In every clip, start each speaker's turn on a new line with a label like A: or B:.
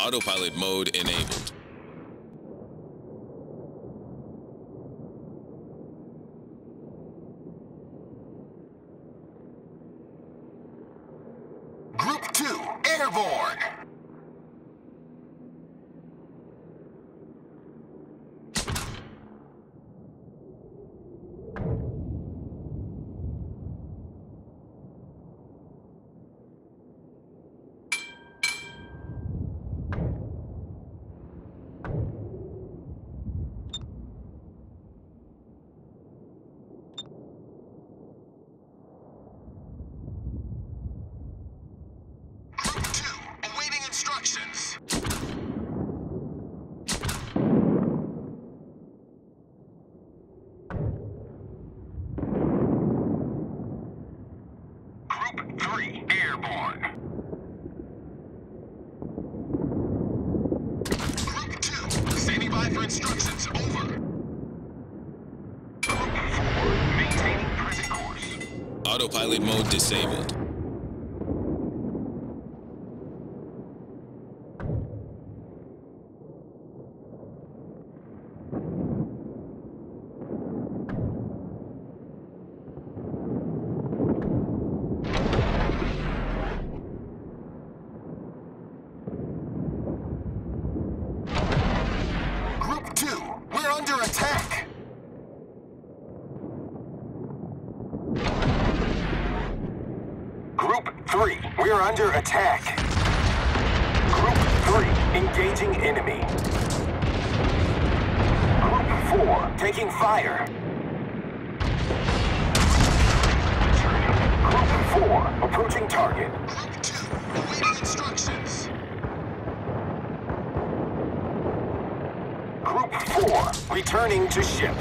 A: Autopilot mode enabled.
B: Group 2, airborne. Group 2, awaiting instructions. Group 3, airborne. Group 2, standing by for instructions. Over. Group 4, maintaining present course.
A: Autopilot mode disabled.
B: Group 2, we're under attack. Group 3, we're under attack. Group 3, engaging enemy. Group 4, taking fire. Group 4, approaching target. Group 2, awaiting instructions. Group 4, returning to ship.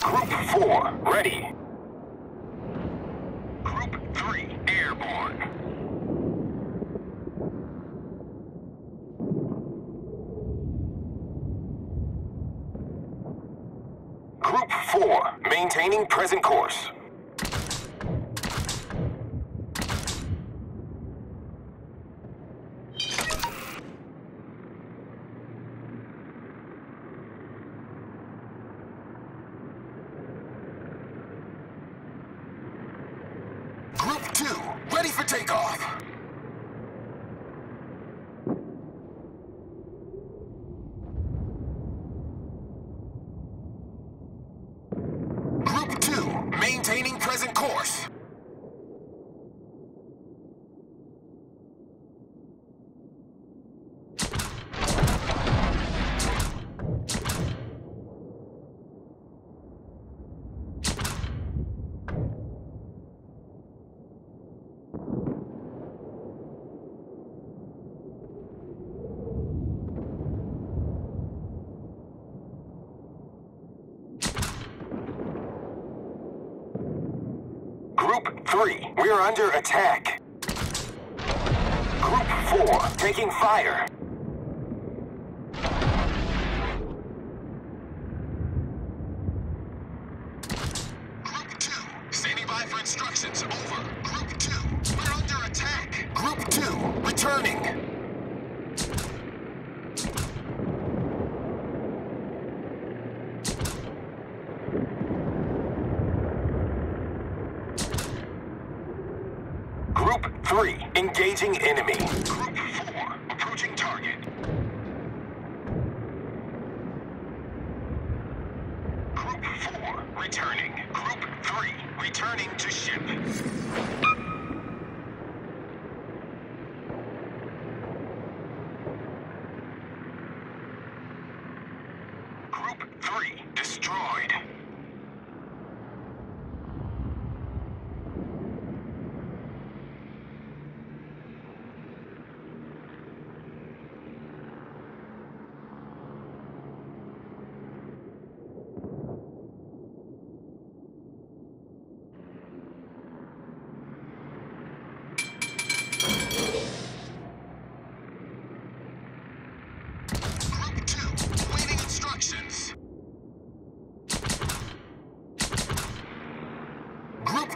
B: Group 4, ready. Group 3, airborne. Group 4, maintaining present course. 2, ready for takeoff. Group 2, maintaining present course. Group 3, we are under attack. Group 4, taking fire. Group 2, standing by for instructions. Over. Group 2, we're under attack. Group 2, returning. returning. Group 3, returning to ship.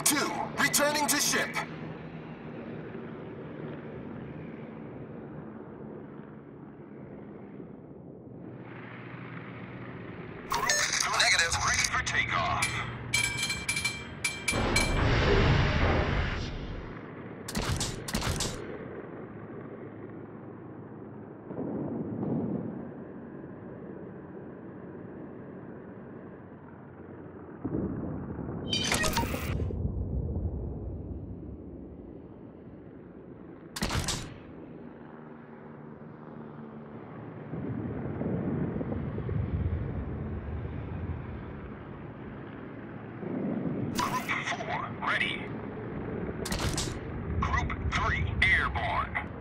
B: 2, returning to ship. Negative, ready for takeoff. Thank you. airborne.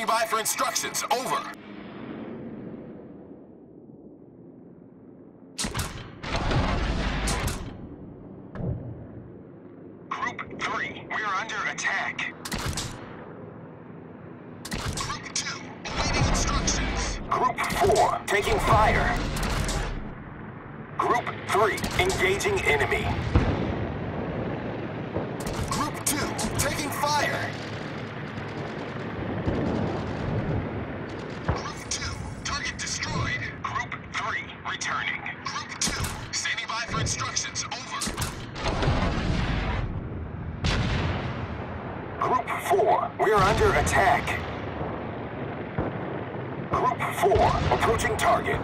B: Standing by for instructions. Over. 4, approaching target.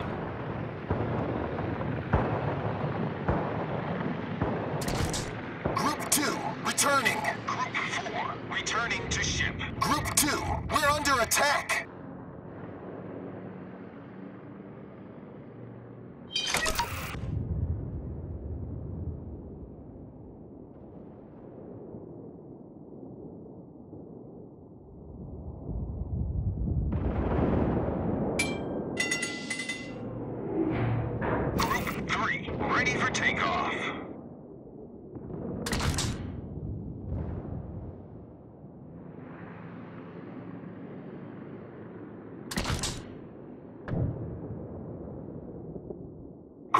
B: Group 2, returning. Group 4, returning to ship. Group 2, we're under attack.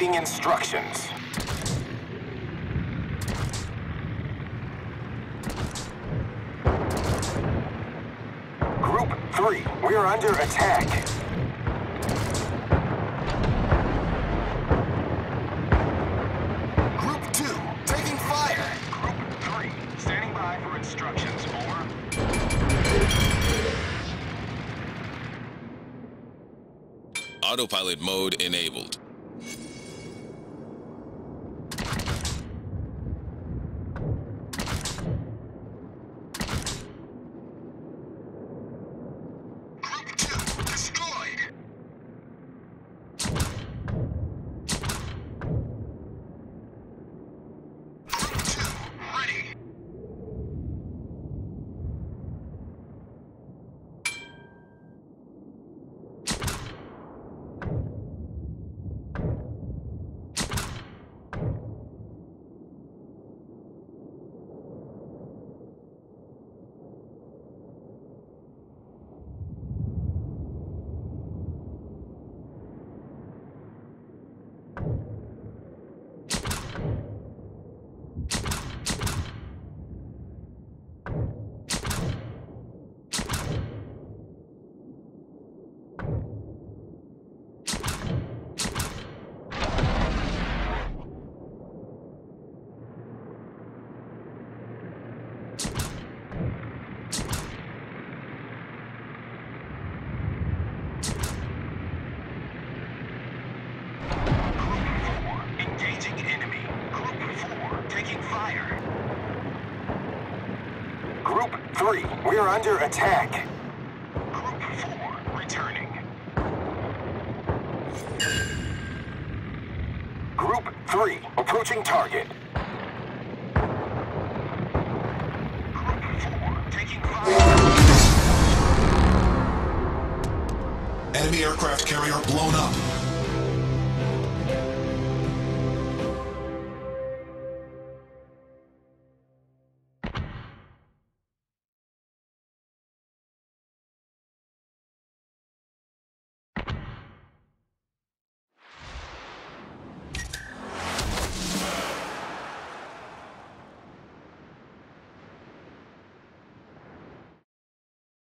B: instructions. Group 3, we're under attack. Group 2, taking fire. Group 3, standing by for instructions. Over.
A: Autopilot mode enabled.
B: Group 2, destroyed. Group 2, ready. Group 4, engaging enemy. Group 4, taking fire. Group 3, we're under attack. Group 4, returning. Group 3, approaching target. Group 4, taking fire.
C: Enemy aircraft carrier blown up.